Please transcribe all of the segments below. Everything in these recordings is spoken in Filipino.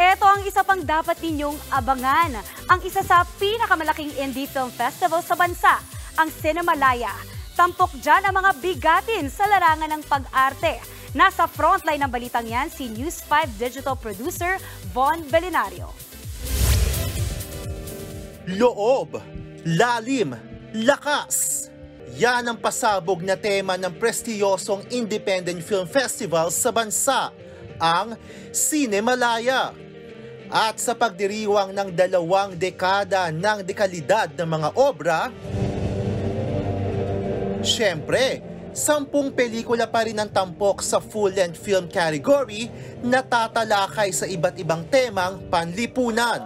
Ito ang isa pang dapat ninyong abangan. Ang isa sa pinakamalaking indie film festival sa bansa, ang Cinemalaya. Tampok dyan ang mga bigatin sa larangan ng pag-arte. Nasa frontline ng balitang yan si News 5 digital producer Von Belinario. Loob, lalim, lakas. Yan ang pasabog na tema ng prestiyosong Independent Film Festival sa bansa, ang Cinemalaya. At sa pagdiriwang ng dalawang dekada ng dekalidad ng mga obra, Siyempre, sampung pelikula pa rin ang tampok sa full-length film category na tatalakay sa iba't ibang temang panlipunan.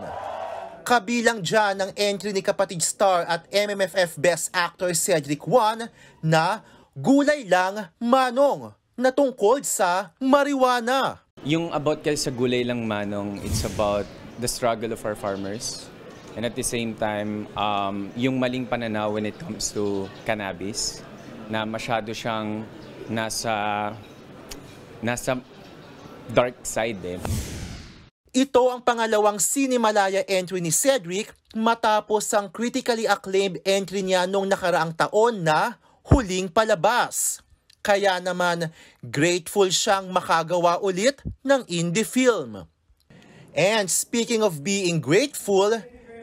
Kabilang dyan ang entry ni kapatid star at MMFF Best Actor Cedric Juan na Gulay Lang Manong na tungkol sa marijuana. Yung about kasi sa gulay lang manong, it's about the struggle of our farmers. And at the same time, um, yung maling pananaw when it comes to cannabis, na masyado siyang nasa, nasa dark side eh. Ito ang pangalawang Cinemalaya entry ni Cedric matapos ang critically acclaimed entry niya noong nakaraang taon na Huling Palabas. Kaya naman, grateful siyang makagawa ulit ng indie film. And speaking of being grateful,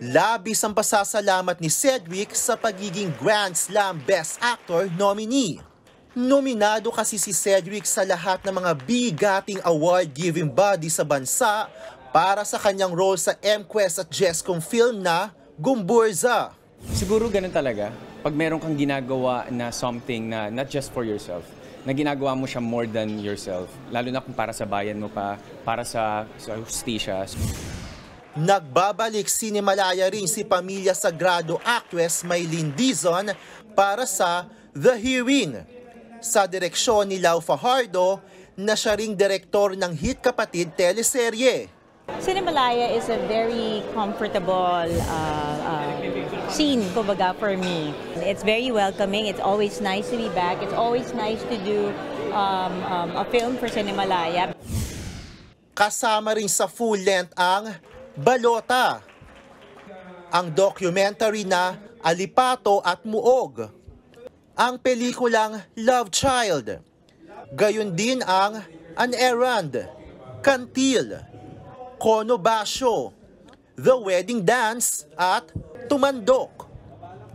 labis ang pasasalamat ni Cedric sa pagiging Grand Slam Best Actor nominee. Nominado kasi si Cedric sa lahat ng mga bigating award-giving body sa bansa para sa kanyang role sa M-Quest at Jescom film na Gumburza. Siguro ganun talaga. Pag meron kang ginagawa na something na not just for yourself, na ginagawa mo siya more than yourself. Lalo na kung para sa bayan mo pa, para sa, sa justisya. Nagbabalik sinimalaya rin si Pamilya Sagrado actress Maylin Dizon para sa The Hearing. Sa direksyon ni Lau Fajardo na siya ring direktor ng Hit Kapatid teleserye. Cinemalaya is a very comfortable uh, uh, scene, kumbaga, for me. It's very welcoming. It's always nice to be back. It's always nice to do um, um, a film for Cinemalaya. Kasama rin sa full length ang Balota, ang documentary na Alipato at Muog, ang pelikulang Love Child, gayon din ang An Errand, Kantil, Kono Basyo, The Wedding Dance at Tumandok.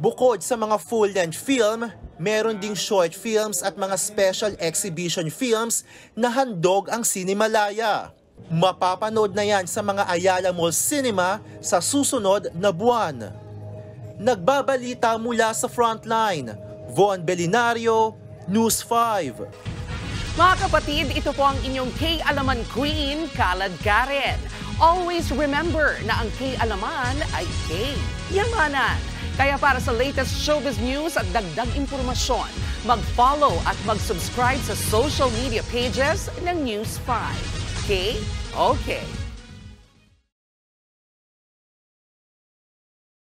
Bukod sa mga full-length film, meron ding short films at mga special exhibition films na handog ang Cinemalaya. Mapapanood na yan sa mga Ayala Mall Cinema sa susunod na buwan. Nagbabalita mula sa Frontline, Von Belinario, News 5. Mga kapatid, ito po ang inyong K-Alaman Queen, Kalad Karen. Always remember na ang K-Alaman ay K-Yamanan. Kaya para sa latest showbiz news at dagdag impormasyon, mag-follow at mag-subscribe sa social media pages ng News 5. Okay? Okay.